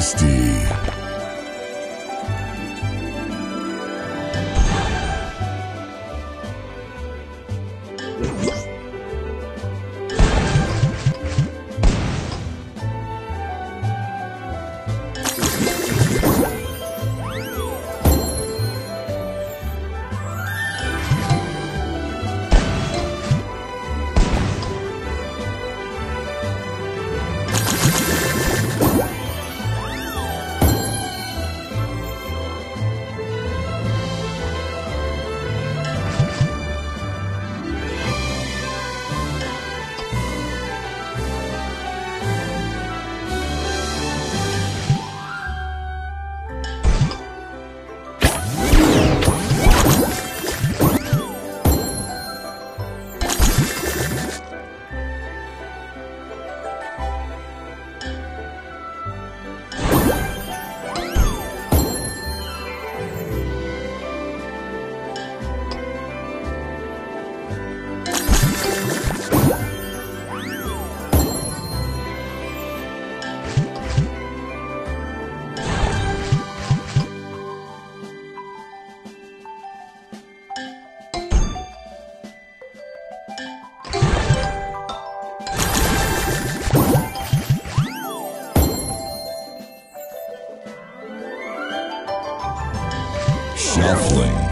tasty. Shuffling.